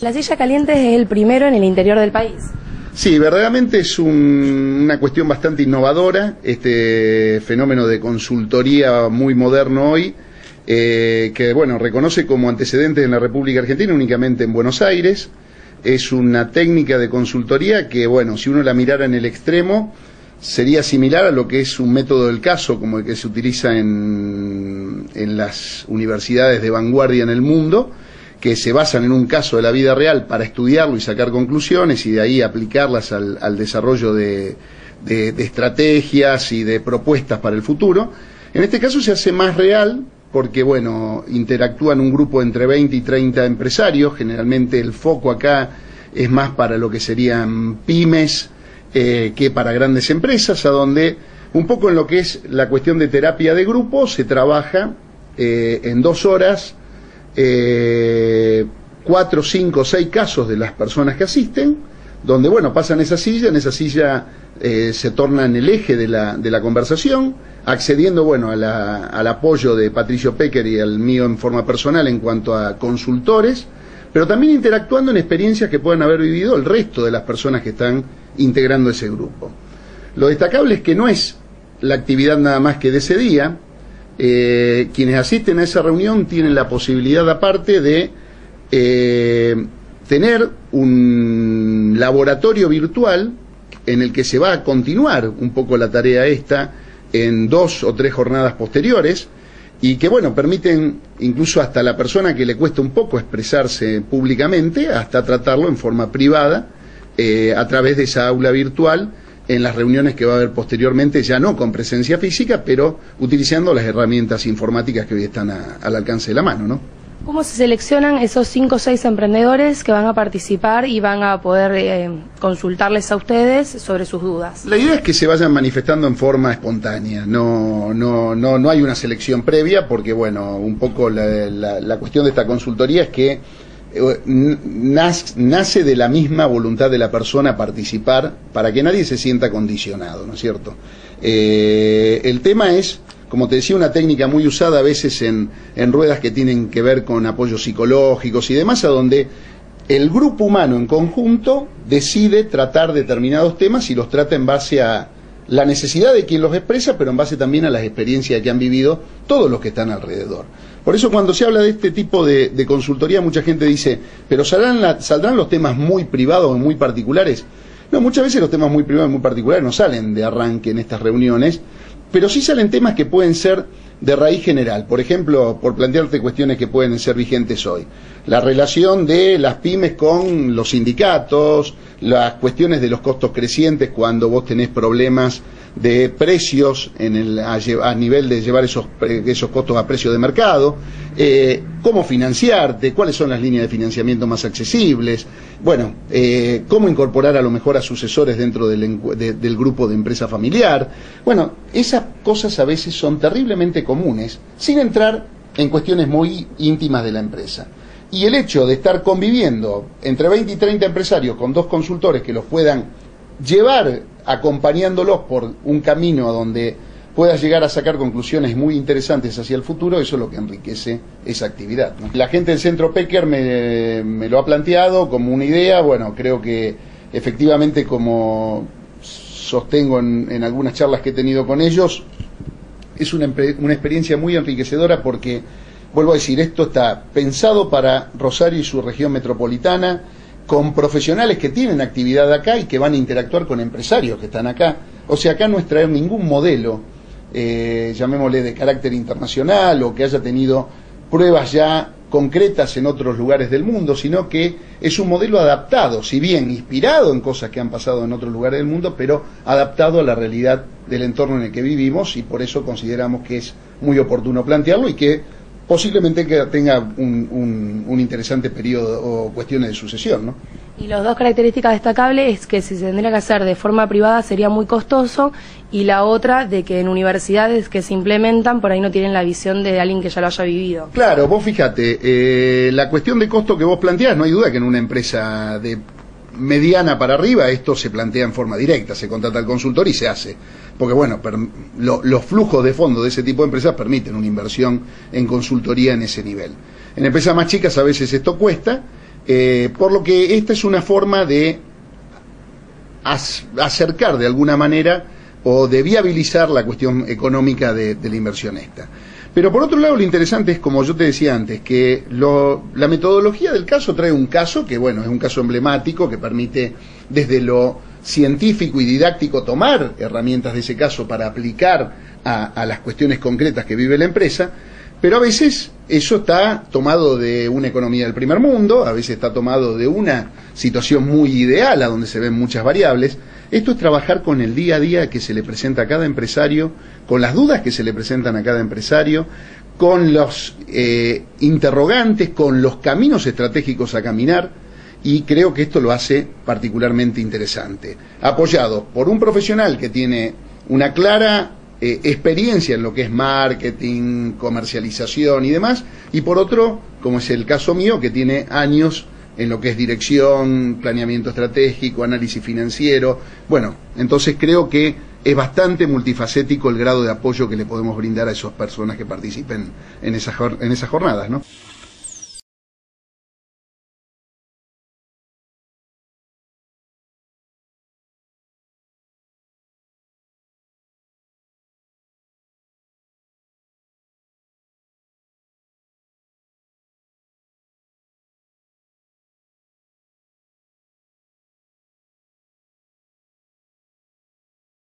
La silla caliente es el primero en el interior del país. Sí, verdaderamente es un- una cuestión bastante innovadora, este fenómeno de consultoría muy moderno hoy, eh, que bueno, reconoce como antecedentes en la República Argentina únicamente en Buenos Aires. Es una técnica de consultoría que, bueno, si uno la mirara en el extremo, sería similar a lo que es un método del caso, como el que se utiliza en, en las universidades de vanguardia en el mundo, que se basan en un caso de la vida real para estudiarlo y sacar conclusiones y de ahí aplicarlas al, al desarrollo de, de- estrategias y de propuestas para el futuro. En este caso se hace más real porque, bueno, interactúan un grupo entre 20 y 30 empresarios, generalmente el foco acá es más para lo que serían pymes eh, que para grandes empresas, a donde un poco en lo que es la cuestión de terapia de grupo se trabaja eh, en dos horas eh, cuatro, cinco, seis casos de las personas que asisten, donde, bueno, pasan esa silla, en esa silla eh, se tornan el eje de la, de la conversación, accediendo, bueno, a la- al apoyo de Patricio Pecker y al mío en forma personal en cuanto a consultores, pero también interactuando en experiencias que puedan haber vivido el resto de las personas que están integrando ese grupo. Lo destacable es que no es la actividad nada más que de ese día, eh, quienes asisten a esa reunión tienen la posibilidad aparte de eh, tener un laboratorio virtual en el que se va a continuar un poco la tarea esta en dos o tres jornadas posteriores y que bueno permiten incluso hasta la persona que le cuesta un poco expresarse públicamente hasta tratarlo en forma privada eh, a través de esa aula virtual en las reuniones que va a haber posteriormente, ya no con presencia física, pero utilizando las herramientas informáticas que hoy están a- al alcance de la mano, ¿no? ¿Cómo se seleccionan esos cinco o seis emprendedores que van a participar y van a poder eh, consultarles a ustedes sobre sus dudas? La idea es que se vayan manifestando en forma espontánea, no, no, no, no hay una selección previa, porque bueno, un poco la, la- la cuestión de esta consultoría es que nace de la misma voluntad de la persona participar para que nadie se sienta condicionado, ¿no es cierto? Eh, el tema es, como te decía, una técnica muy usada a veces en, en ruedas que tienen que ver con apoyos psicológicos y demás, a donde el grupo humano en conjunto decide tratar determinados temas y los trata en base a la necesidad de quien los expresa, pero en base también a las experiencias que han vivido todos los que están alrededor. Por eso cuando se habla de este tipo de, consultoría, mucha gente dice, pero ¿saldrán, ¿saldrán los temas muy privados o muy particulares? No, muchas veces los temas muy privados muy particulares no salen de arranque en estas reuniones, pero sí salen temas que pueden ser de raíz general. Por ejemplo, por plantearte cuestiones que pueden ser vigentes hoy. La relación de las pymes con los sindicatos, las cuestiones de los costos crecientes cuando vos tenés problemas de precios en el, a, nivel de llevar esos, esos costos a precio de mercado, eh, cómo financiarte, cuáles son las líneas de financiamiento más accesibles, bueno, eh, cómo incorporar a lo mejor a sucesores dentro del, del grupo de empresa familiar. Bueno, esas cosas a veces son terriblemente comunes, sin entrar en cuestiones muy íntimas de la empresa. Y el hecho de estar conviviendo entre 20 y 30 empresarios con dos consultores que los puedan llevar acompañándolos por un camino donde puedas llegar a sacar conclusiones muy interesantes hacia el futuro, eso es lo que enriquece esa actividad. La gente del Centro Pecker me, me lo ha planteado como una idea, bueno, creo que efectivamente como sostengo en, en algunas charlas que he tenido con ellos, es una, una experiencia muy enriquecedora porque, vuelvo a decir, esto está pensado para Rosario y su región metropolitana, con profesionales que tienen actividad acá y que van a interactuar con empresarios que están acá. O sea, acá no es traer ningún modelo, eh, llamémosle de carácter internacional o que haya tenido pruebas ya concretas en otros lugares del mundo, sino que es un modelo adaptado, si bien inspirado en cosas que han pasado en otros lugares del mundo, pero adaptado a la realidad del entorno en el que vivimos y por eso consideramos que es muy oportuno plantearlo y que posiblemente que tenga un, un- un interesante periodo o cuestiones de sucesión, ¿no? Y las dos características destacables es que si se tendría que hacer de forma privada sería muy costoso y la otra de que en universidades que se implementan por ahí no tienen la visión de alguien que ya lo haya vivido. Claro, vos fíjate, eh, la cuestión de costo que vos planteás, no hay duda que en una empresa de mediana para arriba esto se plantea en forma directa, se contrata al consultor y se hace. Porque bueno, los flujos de fondo de ese tipo de empresas permiten una inversión en consultoría en ese nivel. En empresas más chicas a veces esto cuesta Eh, por lo que esta es una forma de acercar de alguna manera o de viabilizar la cuestión económica de, la inversión esta. Pero por otro lado, lo interesante es, como yo te decía antes, que lo, la metodología del caso trae un caso que, bueno, es un caso emblemático que permite desde lo científico y didáctico tomar herramientas de ese caso para aplicar a las cuestiones concretas que vive la empresa, pero a veces eso está tomado de una economía del primer mundo, a veces está tomado de una situación muy ideal a donde se ven muchas variables. Esto es trabajar con el día a día que se le presenta a cada empresario, con las dudas que se le presentan a cada empresario, con los eh, interrogantes, con los caminos estratégicos a caminar y creo que esto lo hace particularmente interesante. Apoyado por un profesional que tiene una clara eh, experiencia en lo que es marketing, comercialización y demás, y por otro, como es el caso mío, que tiene años en lo que es dirección, planeamiento estratégico, análisis financiero. Bueno, entonces creo que es bastante multifacético el grado de apoyo que le podemos brindar a esas personas que participen en esas, en esas jornadas, ¿no?